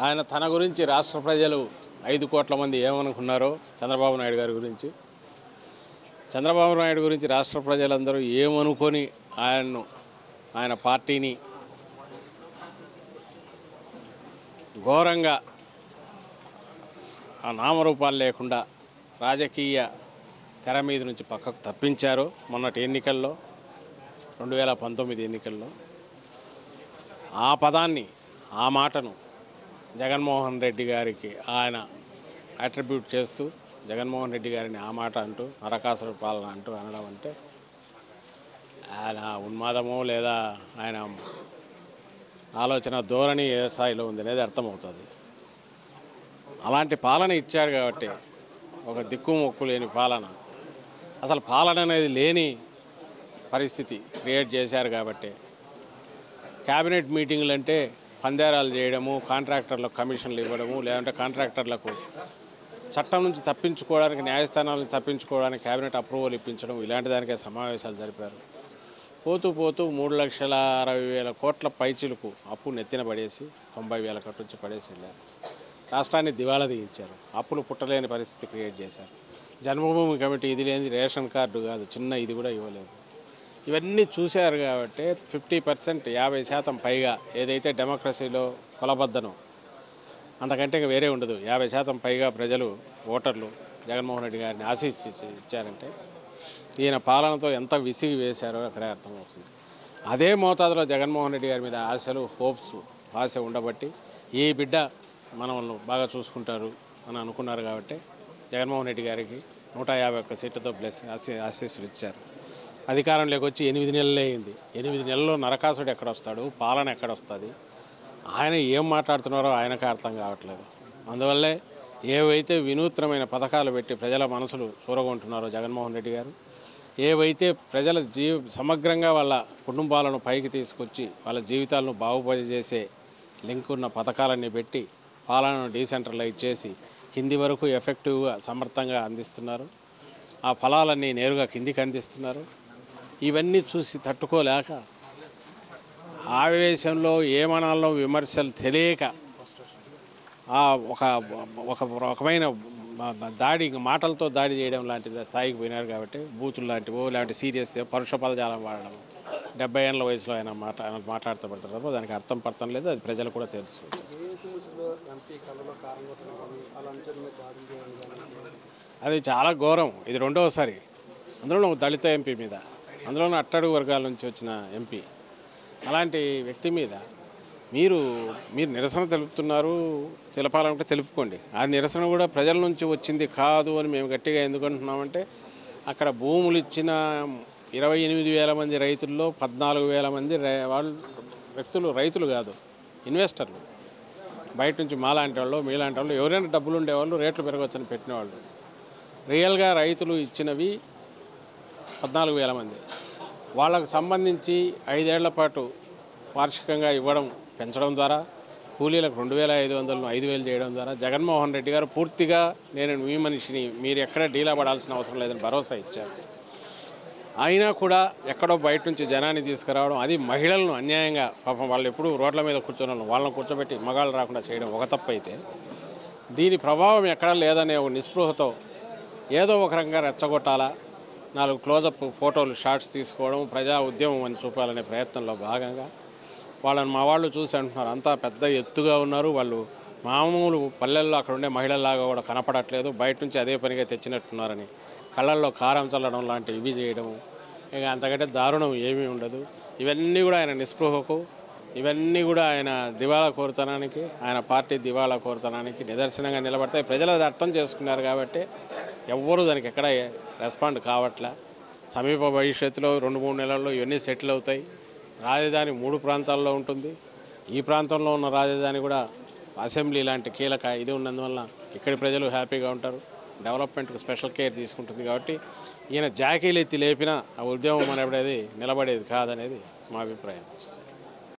ఆయన తన గురించి రాష్ట్ర ప్రజలు ఐదు కోట్ల మంది ఏమనుకున్నారో చంద్రబాబు నాయుడు గారి గురించి. చంద్రబాబు నాయుడు గురించి రాష్ట్ర ప్రజలందరూ ఏమనుకొని ఆయన్ను ఆయన పార్టీని ఘోరంగా ఆ నామరూపాలు లేకుండా రాజకీయ తెర మీద నుంచి పక్కకు తప్పించారు మొన్నటి ఎన్నికల్లో రెండు వేల పంతొమ్మిది ఎన్నికల్లో. ఆ పదాన్ని ఆ మాటను జగన్మోహన్ రెడ్డి గారికి ఆయన అట్రిబ్యూట్ చేస్తూ జగన్మోహన్ రెడ్డి గారిని ఆ మాట అంటూ నరకాసుడు పాలన అంటూ అనడం అంటే ఆయన ఉన్మాదమో లేదా ఆయన ఆలోచన ధోరణి ఏ స్థాయిలో ఉంది అనేది అర్థమవుతుంది. అలాంటి పాలన ఇచ్చాడు కాబట్టి ఒక దిక్కు మొక్కు లేని పాలన. అసలు పాలన అనేది లేని పరిస్థితి క్రియేట్ చేశారు కాబట్టి. క్యాబినెట్ మీటింగ్లు అంటే పందేరాలు చేయడము కాంట్రాక్టర్లకు కమిషన్లు ఇవ్వడము లేదంటే కాంట్రాక్టర్లకు చట్టం నుంచి తప్పించుకోవడానికి న్యాయస్థానాలను తప్పించుకోవడానికి క్యాబినెట్ అప్రూవల్ ఇప్పించడం ఇలాంటి దానికే సమావేశాలు జరిపారు. పోతూ పోతూ మూడు లక్షల అరవై వేల కోట్ల పైచీలకు అప్పు నెత్తిన పడేసి తొంభై వేల కట్టుంచి పడేసి వెళ్ళారు. రాష్ట్రాన్ని దివాలా తీయించారు అప్పులు పుట్టలేని పరిస్థితి క్రియేట్ చేశారు. జన్మభూమి కమిటీ ఇది లేని రేషన్ కార్డు కాదు. చిన్న ఇది కూడా ఇవ్వలేదు. ఇవన్నీ చూశారు కాబట్టి ఫిఫ్టీ పర్సెంట్ యాభై శాతం పైగా ఏదైతే డెమోక్రసీలో కొలబద్దను అంతకంటే ఇంకా వేరే ఉండదు. యాభై శాతం పైగా ప్రజలు ఓటర్లు జగన్మోహన్ రెడ్డి గారిని ఆశీస్సి ఇచ్చారంటే ఈయన పాలనతో ఎంత విసిగి వేశారో అక్కడే అర్థమవుతుంది. అదే మోతాదులో జగన్మోహన్ రెడ్డి గారి మీద ఆశలు హోప్స్ ఆశ ఉండబట్టి ఈ బిడ్డ మనల్ని బాగా చూసుకుంటారు అని అనుకున్నారు కాబట్టి జగన్మోహన్ రెడ్డి గారికి నూట యాభై ఒక్క సీట్లతో ప్లస్ ఆశీస్సులు ఇచ్చారు. అధికారంలోకి వచ్చి ఎనిమిది నెలలే అయింది. ఎనిమిది నెలల్లో నరకాసుడు ఎక్కడొస్తాడు? పాలన ఎక్కడొస్తుంది? ఆయన ఏం మాట్లాడుతున్నారో ఆయనకు అర్థం కావట్లేదు. అందువల్లే ఏవైతే వినూత్నమైన పథకాలు పెట్టి ప్రజల మనసులు చూరగొంటున్నారో జగన్మోహన్ రెడ్డి గారు ఏవైతే ప్రజల జీవ సమగ్రంగా వాళ్ళ కుటుంబాలను పైకి తీసుకొచ్చి వాళ్ళ జీవితాలను బాగుపరిచేసే లింక్ ఉన్న పథకాలన్నీ పెట్టి పాలనను డీసెంట్రలైజ్ చేసి కింది వరకు ఎఫెక్టివ్గా సమర్థంగా అందిస్తున్నారు. ఆ ఫలాలన్నీ నేరుగా కిందికి అందిస్తున్నారు. ఇవన్నీ చూసి తట్టుకోలేక ఆవేశంలో ఏమనాలో విమర్శలు తెలియక ఒక ఒక రకమైన దాడి మాటలతో దాడి చేయడం లాంటి స్థాయికి పోయినారు కాబట్టి బూతులు లాంటివో లేదంటే సీరియస్ పరుష పదజాలం వాడడం. డెబ్బై ఏళ్ళ వయసులో ఆయన మాట ఆయన మాట్లాడుతూ దానికి అర్థం పడతాం లేదు అది ప్రజలు కూడా తెలుసు అది చాలా ఘోరం. ఇది రెండవసారి. అందులో ఒక దళిత ఎంపీ మీద అందులోనూ అట్టడుగు వర్గాల నుంచి వచ్చిన ఎంపీ. అలాంటి వ్యక్తి మీద మీరు మీరు నిరసన తెలుపుతున్నారు తెలపాలంటే తెలుపుకోండి. ఆ నిరసన కూడా ప్రజల నుంచి వచ్చింది కాదు అని మేము గట్టిగా ఎందుకంటున్నామంటే అక్కడ భూములు ఇచ్చిన ఇరవై ఎనిమిది వేల మంది రైతుల్లో పద్నాలుగు వేల మంది రై- వాళ్ళు వ్యక్తులు రైతులు కాదు ఇన్వెస్టర్లు. బయట నుంచి మాలాంటి వాళ్ళు మీలాంటి వాళ్ళు ఎవరైనా డబ్బులు ఉండేవాళ్ళు రేట్లు పెరగవచ్చని పెట్టినవాళ్ళు. రియల్గా రైతులు ఇచ్చినవి పద్నాలుగు వేల మంది. వాళ్ళకు సంబంధించి ఐదేళ్ళ పాటు వార్షికంగా ఇవ్వడం పెంచడం ద్వారా కూలీలకు రెండు వేల ఐదు వందలను ఐదు వేలు చేయడం ద్వారా జగన్మోహన్ రెడ్డి గారు పూర్తిగా నేను మీ మనిషిని మీరు ఎక్కడ డీలా పడాల్సిన అవసరం లేదని భరోసా ఇచ్చారు. అయినా కూడా ఎక్కడో బయట నుంచి జనాన్ని తీసుకురావడం అది మహిళలను అన్యాయంగా పాపం వాళ్ళు ఎప్పుడు రోడ్ల మీద కూర్చొని వాళ్ళు వాళ్ళని కూర్చోబెట్టి మగాళ్ళు రాకుండా చేయడం ఒక తప్పు అయితే దీని ప్రభావం ఎక్కడా లేదనే ఒక నిస్పృహతో ఏదో ఒక రకంగా రెచ్చగొట్టాలా? నాలుగు క్లోజప్ ఫోటోలు షార్ట్స్ తీసుకోవడం ప్రజా ఉద్యమం అని చూపాలనే ప్రయత్నంలో భాగంగా వాళ్ళని మా వాళ్ళు చూసి అంటున్నారు. అంతా పెద్ద ఎత్తుగా ఉన్నారు. వాళ్ళు మామూలు పల్లెల్లో అక్కడ ఉండే మహిళల్లాగా కూడా కనపడట్లేదు. బయట నుంచి అదే పనిగా తెచ్చినట్టున్నారని కళ్ళల్లో కారం చల్లడం లాంటి ఇవి చేయడం ఇక అంతకంటే దారుణం ఏమీ ఉండదు. ఇవన్నీ కూడా ఆయన నిస్పృహకు ఇవన్నీ కూడా ఆయన దివాళా కోరుతనానికి ఆయన పార్టీ దివాళా కోరుతనానికి నిదర్శనంగా నిలబడతాయి. ప్రజలు అది అర్థం చేసుకున్నారు కాబట్టి ఎవ్వరూ దానికి ఎక్కడ రెస్పాండ్ కావట్లే. సమీప భవిష్యత్తులో రెండు మూడు నెలల్లో ఇవన్నీ సెటిల్ అవుతాయి. రాజధాని మూడు ప్రాంతాల్లో ఉంటుంది. ఈ ప్రాంతంలో ఉన్న రాజధాని కూడా అసెంబ్లీ లాంటి కీలక ఇది ఉన్నందువల్ల ఇక్కడి ప్రజలు హ్యాపీగా ఉంటారు. డెవలప్మెంట్కి స్పెషల్ కేర్ తీసుకుంటుంది కాబట్టి ఈయన జాకీలు ఎత్తి లేపినా ఆ ఉద్యమం అనేది నిలబడేది కాదనేది మా అభిప్రాయం.